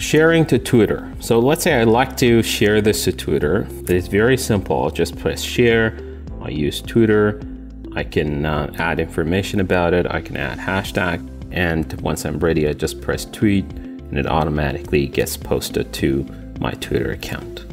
Sharing to Twitter. So let's say I like to share this to Twitter. It's very simple. I'll just press share. I use Twitter. I can uh, add information about it. I can add hashtag. And once I'm ready, I just press tweet and it automatically gets posted to my Twitter account.